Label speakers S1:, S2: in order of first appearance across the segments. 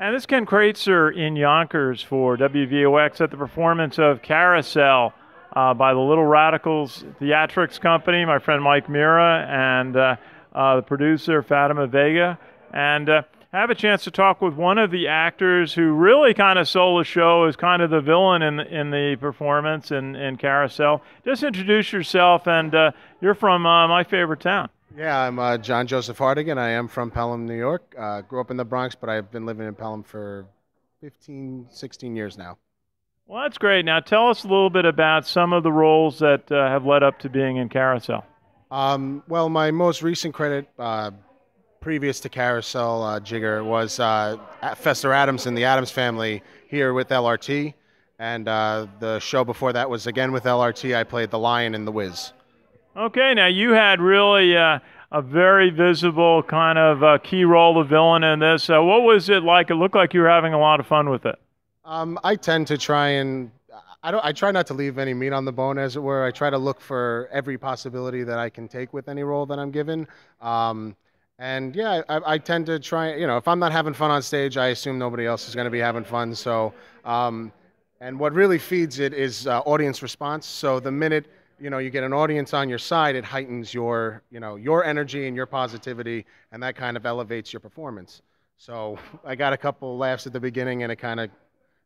S1: And this is Ken Kraetzer in Yonkers for WVOX at the performance of Carousel uh, by the Little Radicals Theatrics Company, my friend Mike Mirra, and uh, uh, the producer Fatima Vega. And uh, have a chance to talk with one of the actors who really kind of stole the show as kind of the villain in the, in the performance in, in Carousel. Just introduce yourself, and uh, you're from uh, my favorite town.
S2: Yeah, I'm uh, John Joseph Hartigan. I am from Pelham, New York. Uh, grew up in the Bronx, but I've been living in Pelham for 15, 16 years now.
S1: Well, that's great. Now, tell us a little bit about some of the roles that uh, have led up to being in Carousel.
S2: Um, well, my most recent credit, uh, previous to Carousel uh, Jigger, was uh, Fester Addams in the Addams Family here with LRT. And the show before that was again with LRT. I played the Lion in The Wiz.
S1: Okay, now you had really uh, a very visible kind of uh, key role, the villain in this. Uh, what was it like? It looked like you were having a lot of fun with it.
S2: Um, I tend to try and I don't. I try not to leave any meat on the bone, as it were. I try to look for every possibility that I can take with any role that I'm given. Um, and yeah, I, I, tend to try. You know, if I'm not having fun on stage, I assume nobody else is going to be having fun. So, um, and what really feeds it is uh, audience response. So the minute you know you get an audience on your side it heightens your you know your energy and your positivity and that kind of elevates your performance so i got a couple laughs at the beginning and a kind of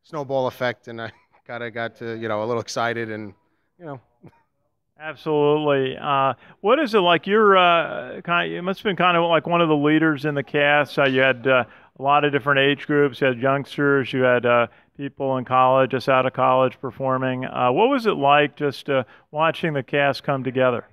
S2: snowball effect and i kind of got to you know a little excited and you know
S1: Absolutely. Uh, what is it like? You're uh, kind. Of, it must have been kind of like one of the leaders in the cast. Uh, you had uh, a lot of different age groups. You had youngsters. You had uh, people in college, just out of college, performing. Uh, what was it like just watching the cast come together?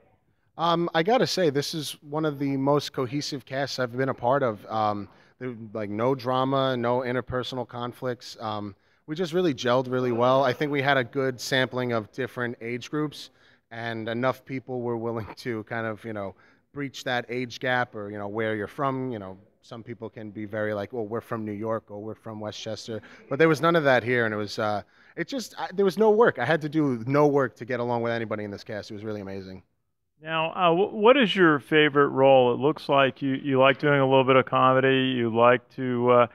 S2: Um, I got to say, this is one of the most cohesive casts I've been a part of. Um, there, like no drama, no interpersonal conflicts. Um, we just really gelled really well. I think we had a good sampling of different age groups and enough people were willing to kind of you know breach that age gap or you know where you're from you know some people can be very like well we're from new york or we're from westchester but there was none of that here and it was uh, it just I, there was no work. I had to do no work to get along with anybody in this cast. It was really amazing.
S1: Now uh, what is your favorite role? It looks like you, you like doing a little bit of comedy. You like to uh,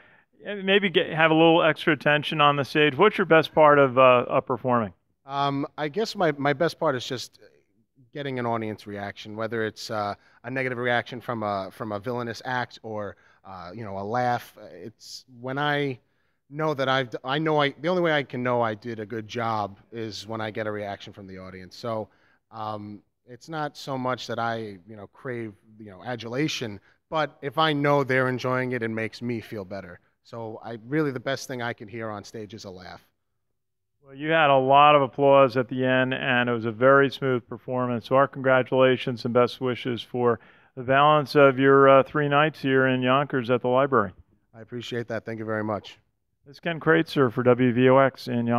S1: maybe get, have a little extra attention on the stage. What's your best part of, uh, of performing?
S2: Um, I guess my, my best part is just getting an audience reaction, whether it's uh, a negative reaction from a from a villainous act or uh, you know a laugh. It's when I know that I've I know I the only way I can know I did a good job is when I get a reaction from the audience. So um, it's not so much that I you know crave you know adulation, but if I know they're enjoying it, it makes me feel better. So I really the best thing I can hear on stage is a laugh.
S1: Well, you had a lot of applause at the end, and it was a very smooth performance. So, our congratulations and best wishes for the balance of your uh, three nights here in Yonkers at the library.
S2: I appreciate that. Thank you very much.
S1: This is Ken Kraetzer for WVOX in Yonkers.